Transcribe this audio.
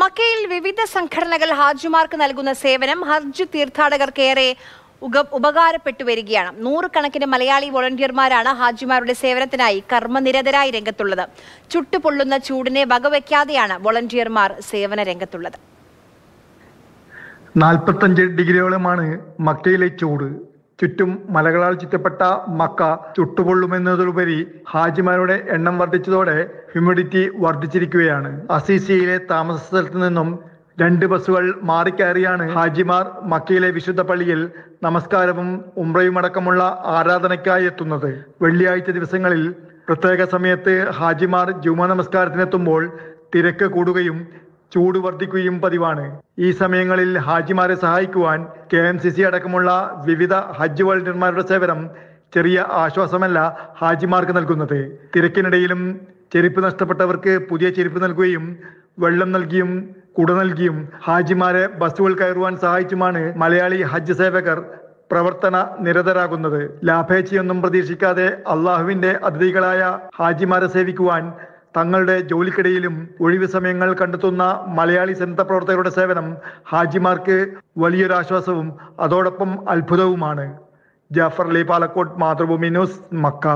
മക്കയിൽ വിവിധ സംഘടനകൾ ഹാജിമാർക്ക് നൽകുന്ന സേവനം ഹജ്ജ് തീർത്ഥാടകർക്കേറെ ഉക ഉപകാരപ്പെട്ടു വരികയാണ്. നൂറുകണക്കിന് മലയാളി വോളണ്ടിയർമാരാണ് ഹാജിമാരുടെ സേവനത്തിനായി കർമ്മനിരതരായി രംഗത്തുള്ളത്. ചുട്ടുപൊള്ളുന്ന ചൂടിനെ വകവയ്ക്കാതെയാണ് വോളണ്ടിയർമാർ സേവന രംഗത്തുള്ളത്. നാൽപ്പത്തഞ്ച് ഡിഗ്രിയോളമാണ് മക്കയിലെ ചൂട്. ചുറ്റും മലകളാൽ ചുറ്റപ്പെട്ട മക്ക ചുട്ടുപൊള്ളുമെന്നതിലുപരി ഹാജിമാരുടെ എണ്ണം വർദ്ധിച്ചതോടെ ഹ്യൂമിഡിറ്റി വർദ്ധിച്ചിരിക്കുകയാണ്. അസീസിയയിലെ താമസ സ്ഥലത്ത് നിന്നും രണ്ട് ബസ്സുകൾ മാറിക്കയറിയാണ് ഹാജിമാർ മക്കയിലെ വിശുദ്ധ പള്ളിയിൽ നമസ്കാരവും ഉംറയും അടക്കമുള്ള ആരാധനയ്ക്കായി എത്തുന്നത്. വെള്ളിയാഴ്ച ദിവസങ്ങളിൽ പ്രത്യേക സമയത്ത് ഹാജിമാർ ജുമ നമസ്കാരത്തിനെത്തുമ്പോൾ തിരക്ക് കൂടുകയും ചൂട് വർദ്ധിക്കുകയും പതിവാണ്. ഈ സമയങ്ങളിൽ ഹാജിമാരെ സഹായിക്കുവാൻ കെ എം സി സി അടക്കമുള്ള വിവിധ ഹജ്ജ് വോളണ്ടിയർമാരുടെ സേവനം ചെറിയ ആശ്വാസമല്ല ഹാജിമാർക്ക് നൽകുന്നത്. തിരക്കിനിടയിലും ചെരുപ്പ് നഷ്ടപ്പെട്ടവർക്ക് പുതിയ ചെരുപ്പ് നൽകുകയും വെള്ളം നൽകിയും കുട നൽകിയും ഹാജിമാരെ ബസ്സുകൾ കയറുവാൻ സഹായിച്ചുമാണ് മലയാളി ഹജ്ജ് സേവകർ പ്രവർത്തന നിരതരാകുന്നത്. ലാഭേച്ഛയൊന്നും പ്രതീക്ഷിക്കാതെ അള്ളാഹുവിന്റെ അതിഥികളായ ഹാജിമാരെ സേവിക്കുവാൻ തങ്ങളുടെ ജോലിക്കിടയിലും ഒഴിവ് സമയങ്ങൾ കണ്ടെത്തുന്ന മലയാളി സന്നദ്ധ പ്രവർത്തകരുടെ സേവനം ഹാജിമാർക്ക് വലിയൊരു ആശ്വാസവും അതോടൊപ്പം അത്ഭുതവുമാണ്. Jafar Ali Palakkode Mathrubhumi news Mecca.